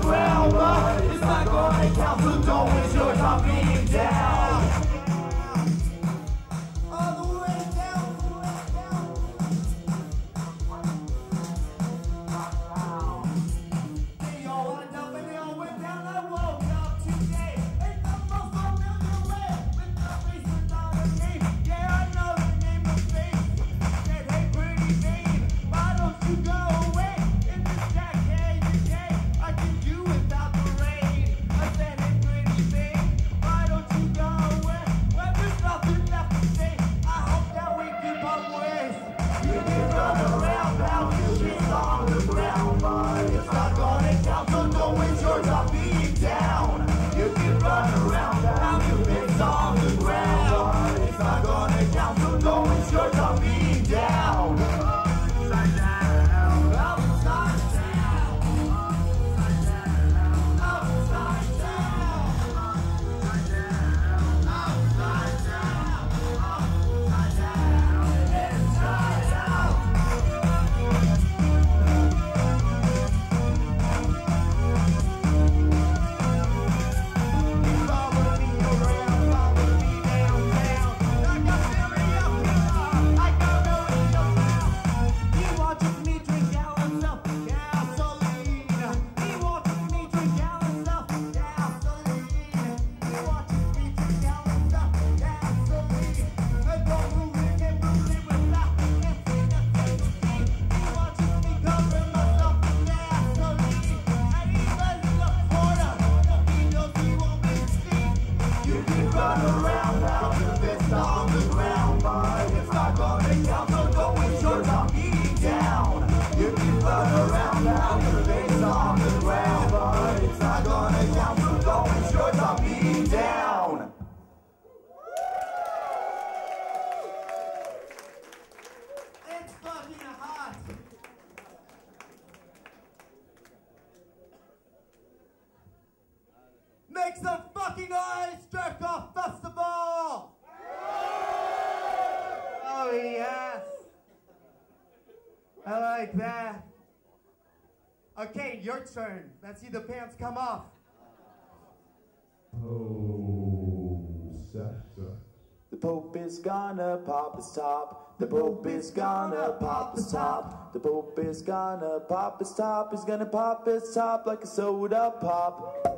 ground. Let's see the pants come off. oh The Pope is gonna pop his top. The Pope is gonna pop his top. The Pope is gonna pop his top. He's gonna pop his top like a soda pop.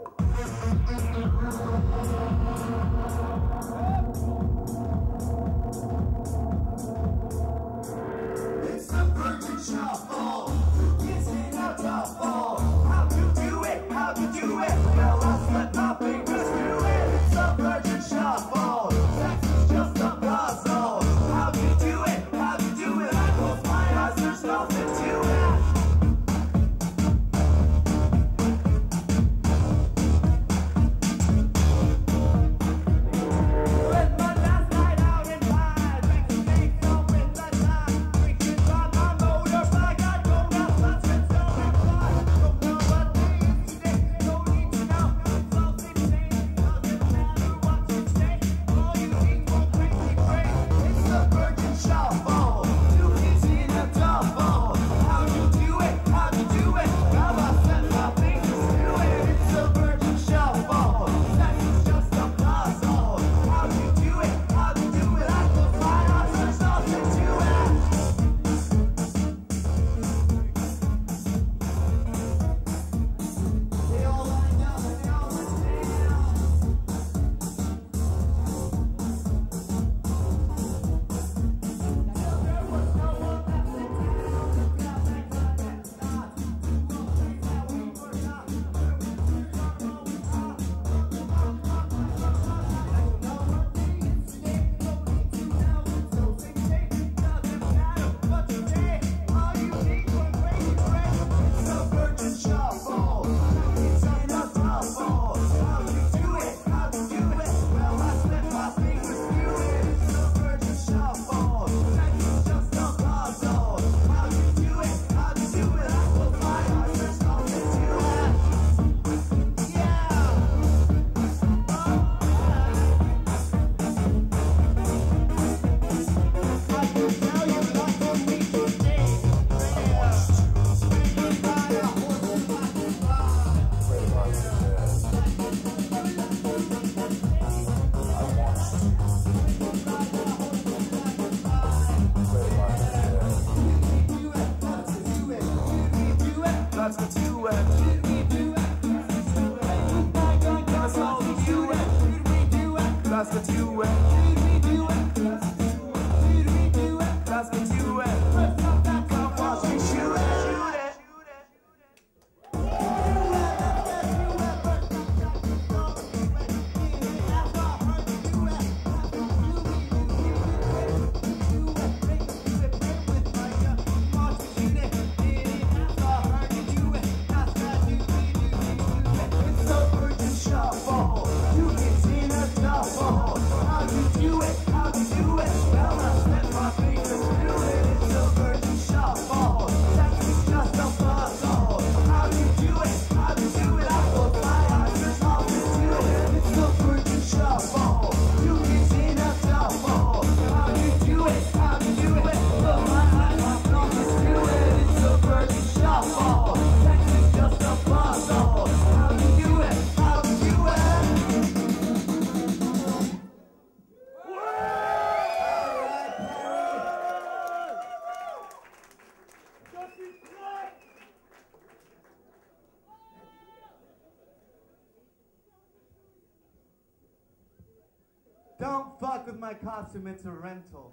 Don't fuck with my costume, it's a rental.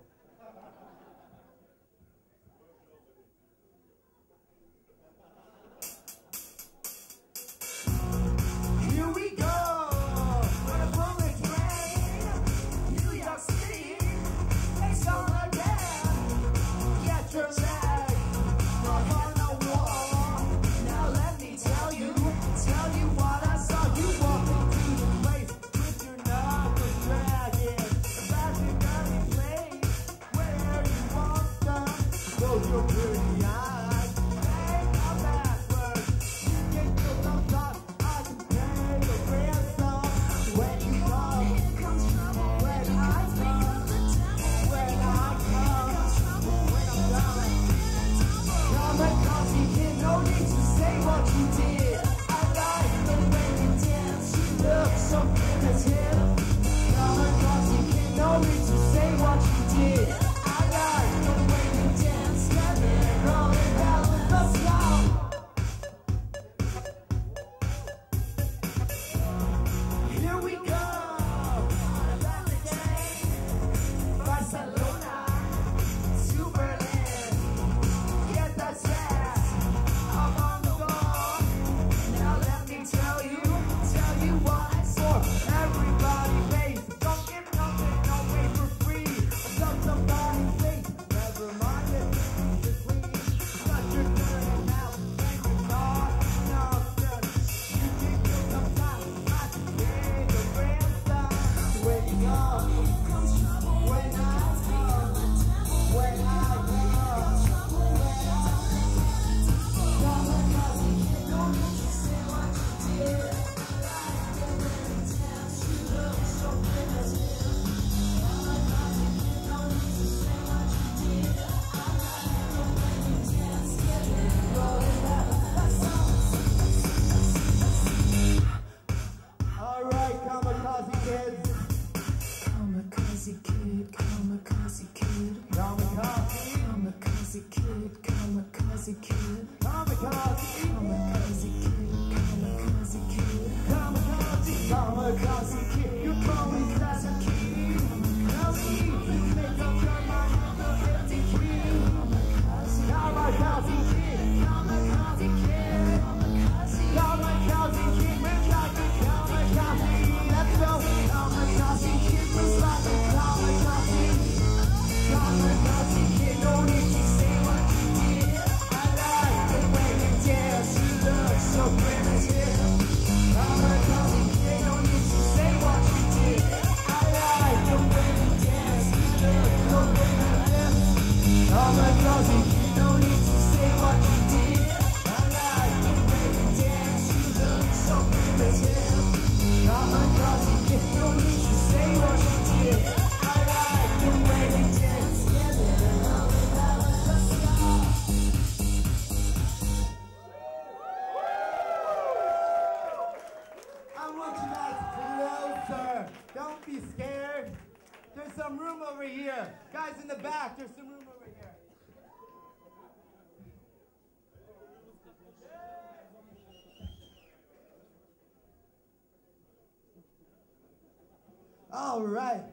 Cause here, come across, you can't know me to say what you did. kid. Kamikaze kid, kamikaze kid. Kamikaze. Kamikaze kid, kamikaze kid. Kamikaze. Kamikaze kid. some room over here. Guys in the back, there's some room over here. All right.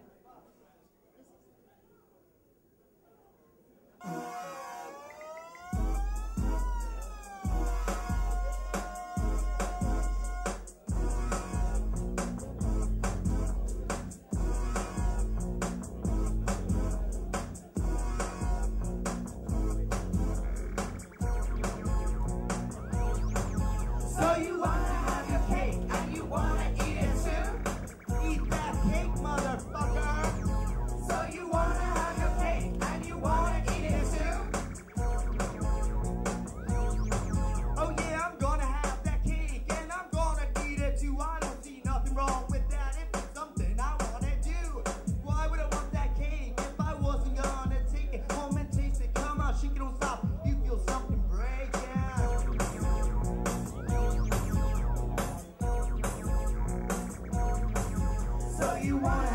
you want.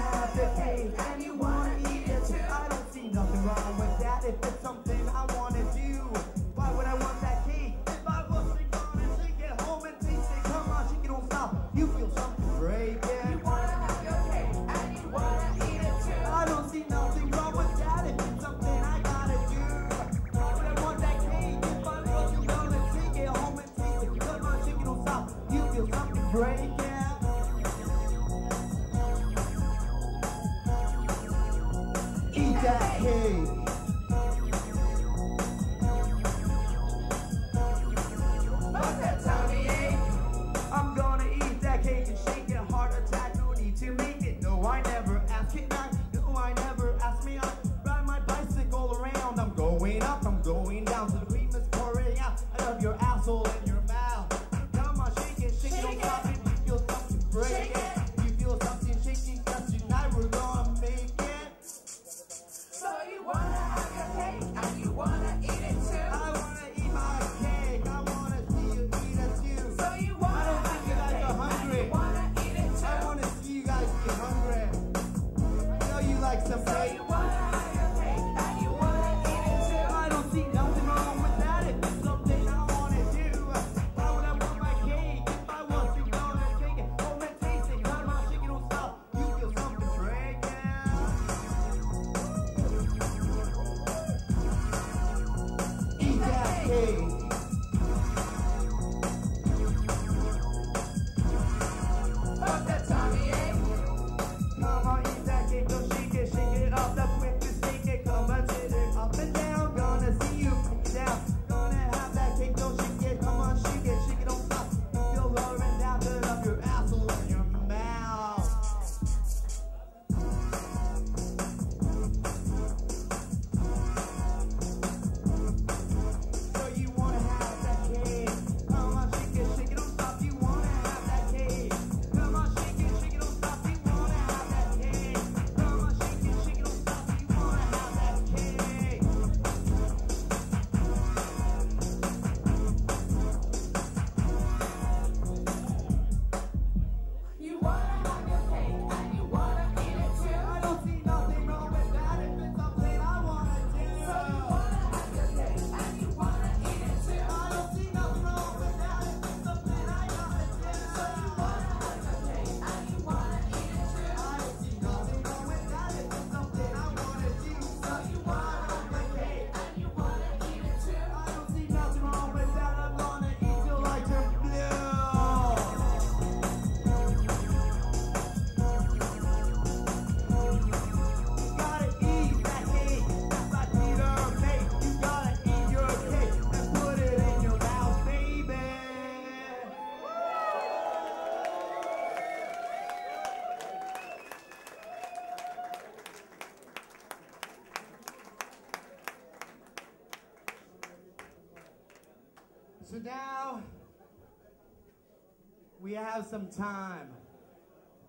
have some time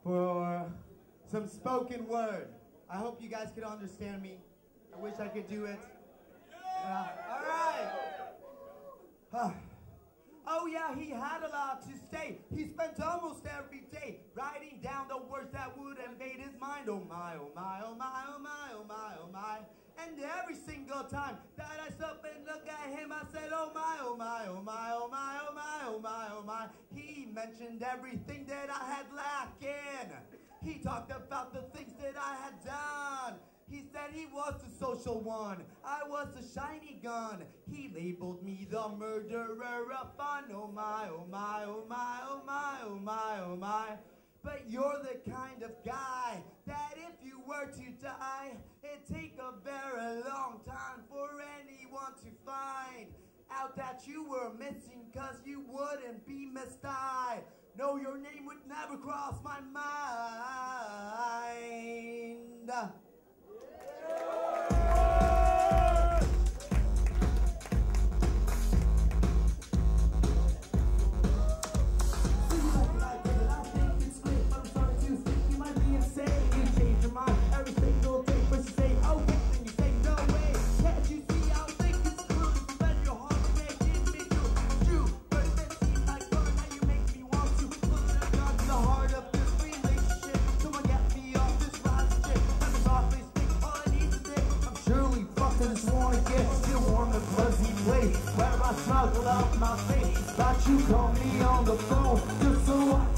for some spoken word. I hope you guys could understand me. I wish I could do it. Uh, all right. Oh yeah, he had a lot to say. He spent almost every day writing down the words that would invade his mind. Oh my, oh my, oh my, oh my. And every single time that I stop and look at him, I said, oh my, oh my, oh my, oh my, oh my, oh my, oh my. He mentioned everything that I had lacking. He talked about the things that I had done. He said he was the social one, I was the shiny gun. He labeled me the murderer of fun. Oh my, oh my, oh my, oh my, oh my, oh my. But you're the kind of guy that if you were to die, it'd take a very long time for anyone to find out that you were missing cause you wouldn't be missed I know your name would never cross my mind. Snuggled my face, thought you called me on the phone, just so I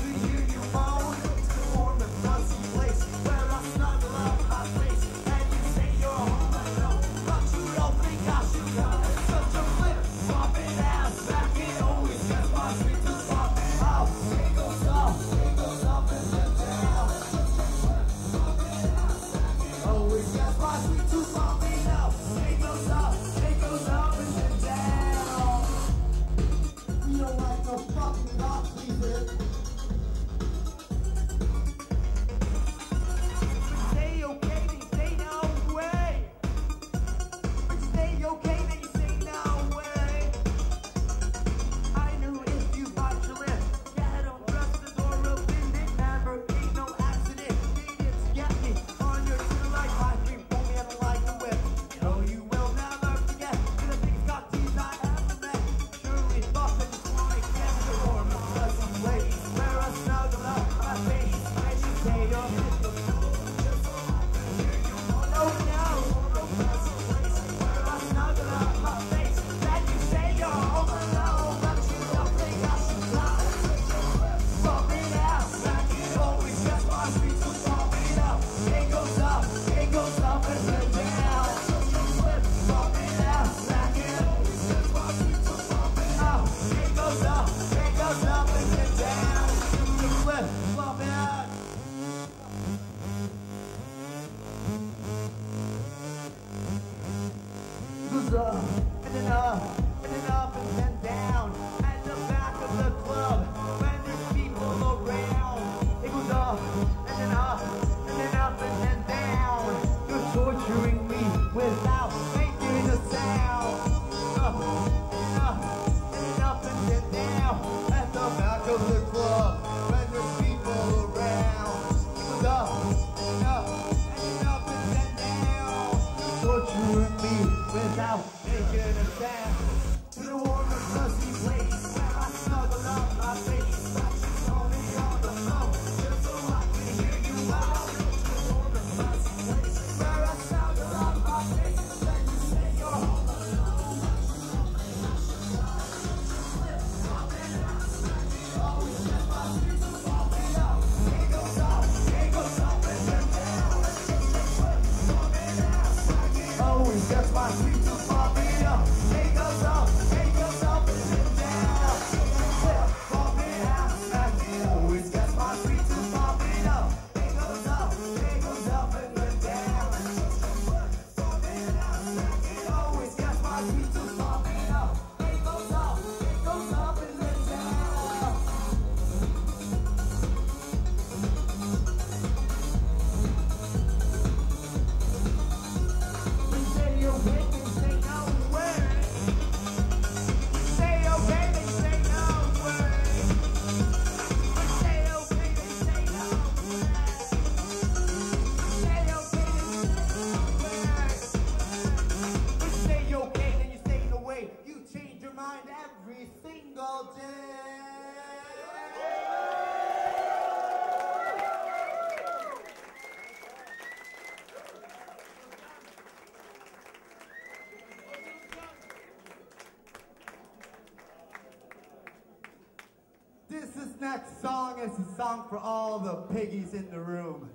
next song is a song for all the piggies in the room.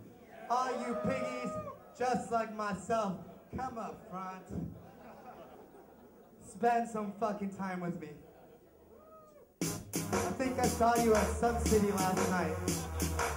All you piggies, just like myself, come up front. Spend some fucking time with me. I think I saw you at Sub City last night.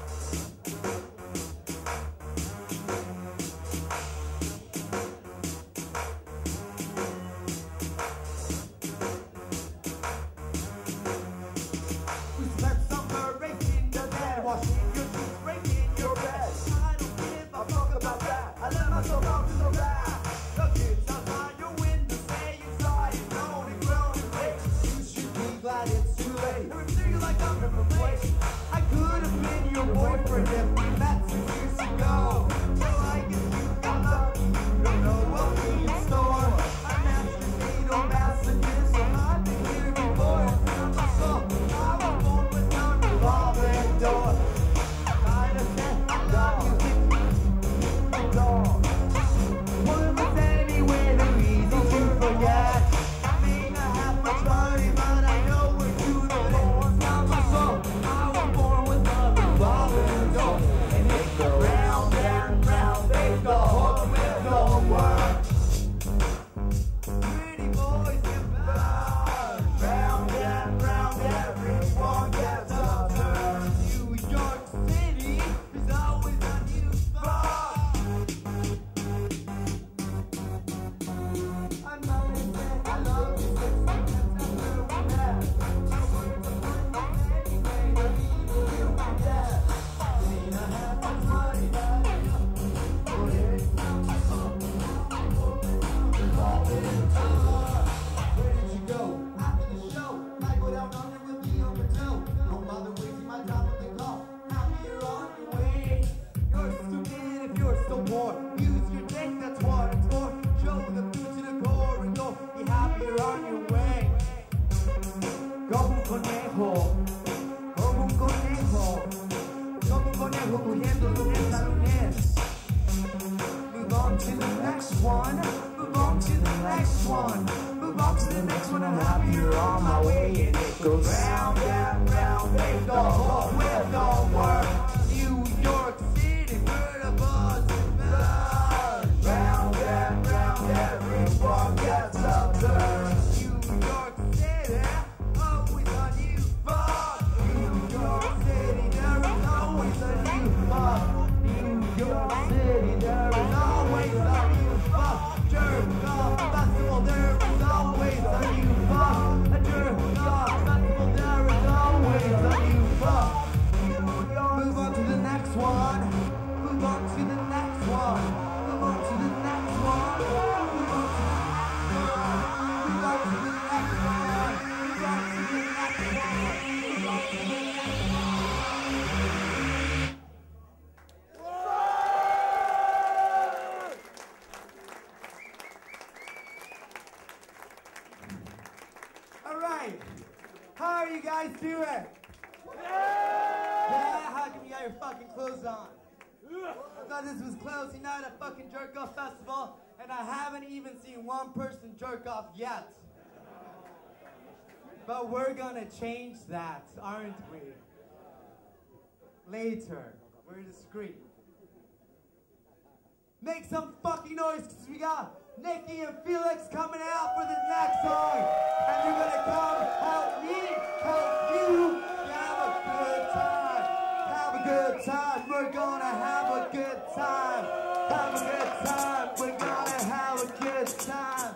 the next one, move on to the next one, move on to the next one, I'm happier on my way, and it goes round and round, make the whole with the world. thought this was closing night at fucking Jerk Off Festival, and I haven't even seen one person jerk off yet. But we're gonna change that, aren't we? Later. We're discreet. Make some fucking noise, because we got Nikki and Felix coming out for the next song. And you're gonna come help me, help you, good time. We're gonna have a good time. Have a good time. We're gonna have a good time.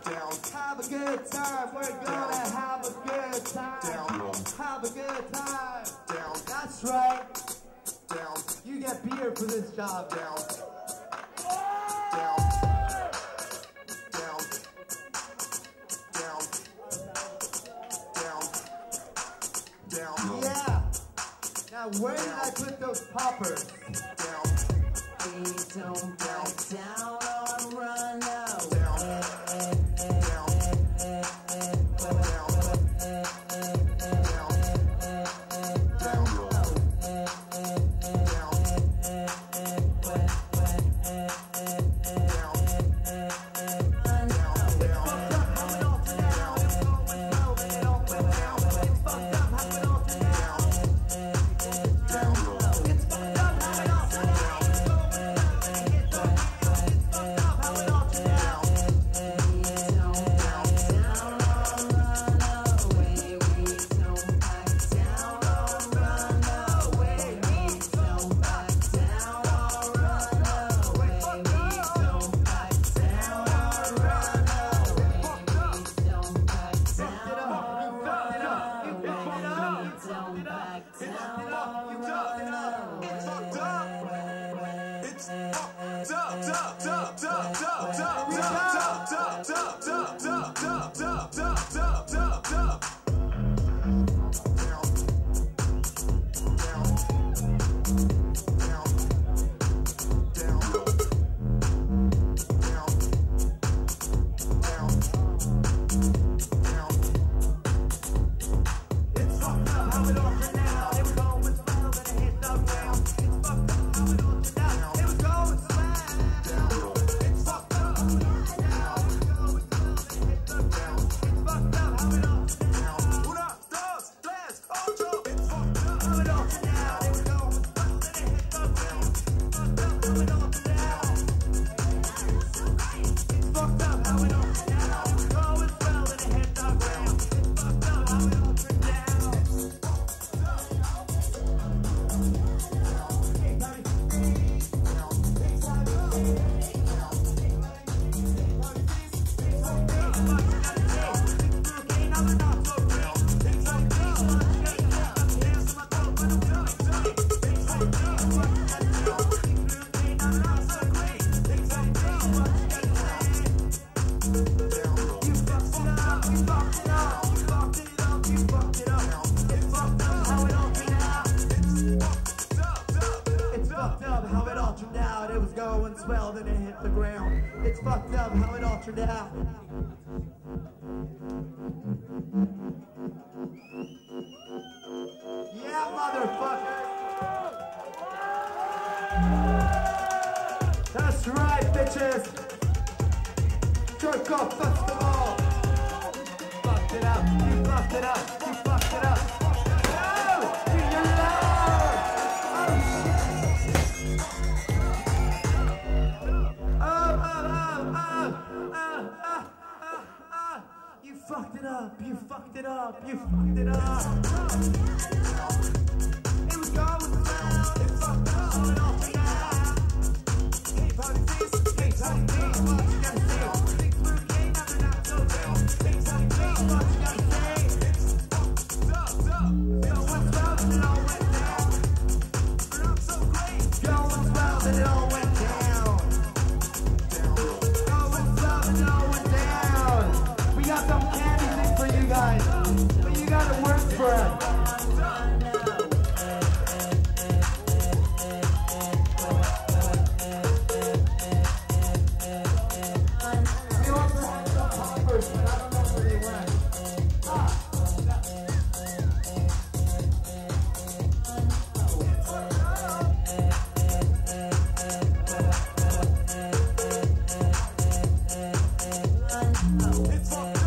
Have a good time. We're gonna have a good time. Have a good time. That's right. You get beer for this job. Down. Where did I put those poppers? Down. We don't back down. God, it up, you it up, you fucked it up, you fucked it up, you fucked it up. Oh,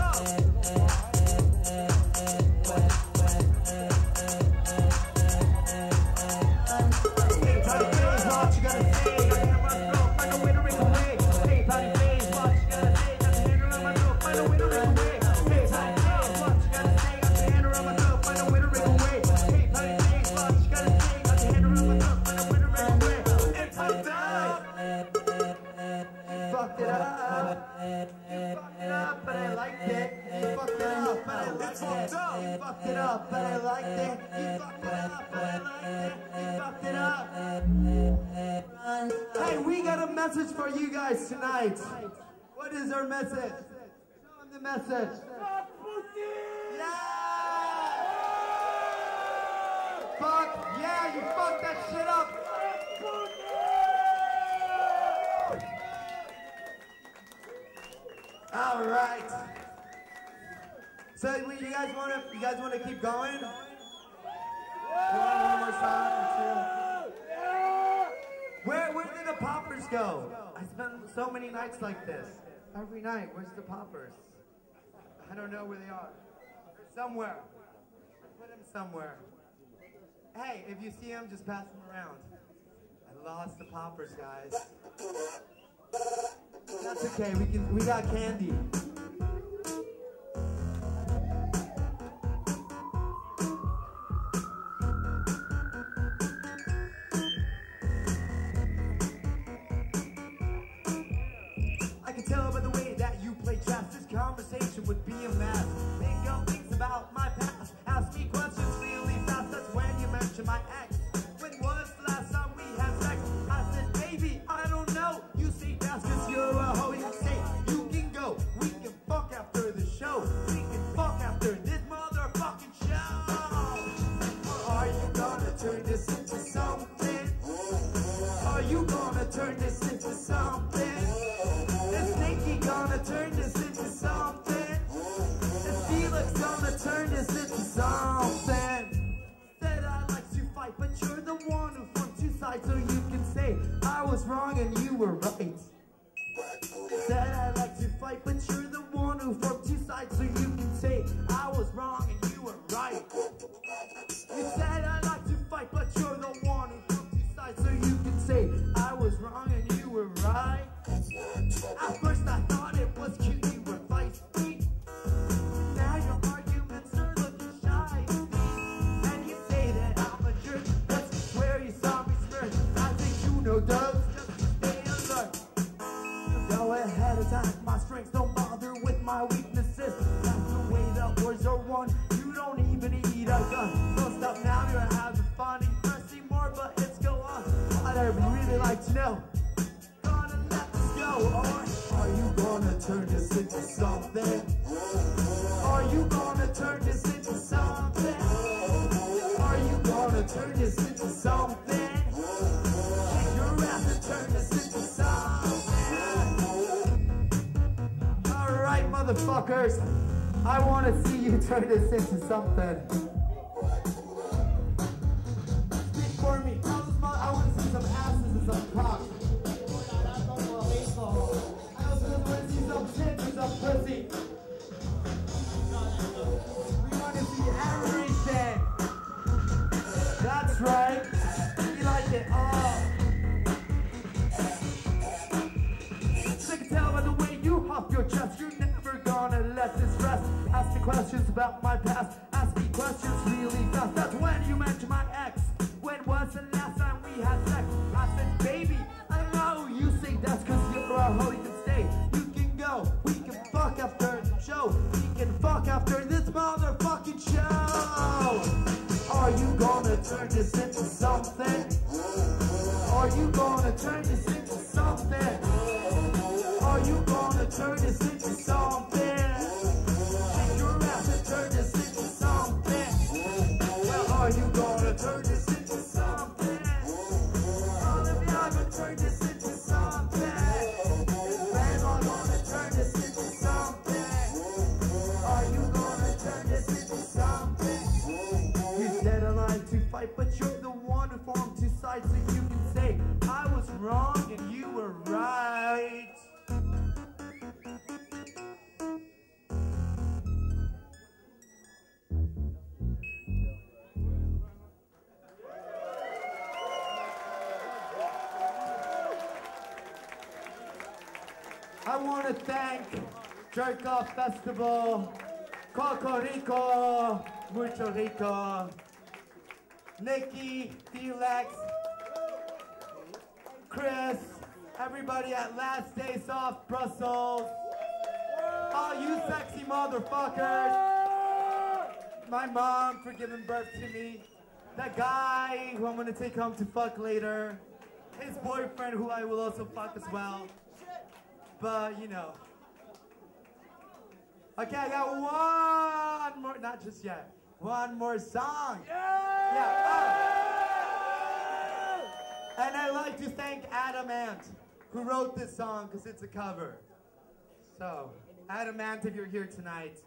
right. What is our message? Show them the message. Fuck Putin! Yeah! Fuck yeah, you fucked that shit up! All right. So you guys want to you guys want to keep going? You want one more song or two? Where, where did the poppers go? I spend so many nights like this. Every night, where's the poppers? I don't know where they are. They're somewhere. Put them somewhere. Hey, if you see them, just pass them around. I lost the poppers, guys. That's okay, we, can, we got candy. would be a mess. side so you can say I was wrong and you were right. Said I like to fight, but turn this into something. I want to thank Jerk Off Festival, Coco Rico, Mucho Rico, Nikki, Felix, Chris, everybody at Last Days Off Brussels, all you sexy motherfuckers, my mom for giving birth to me, that guy who I'm going to take home to fuck later, his boyfriend who I will also fuck as well. But, you know. Okay, I got one more, not just yet. One more song. Yeah! yeah. Oh. And I'd like to thank Adam Ant, who wrote this song, because it's a cover. So, Adam Ant, if you're here tonight.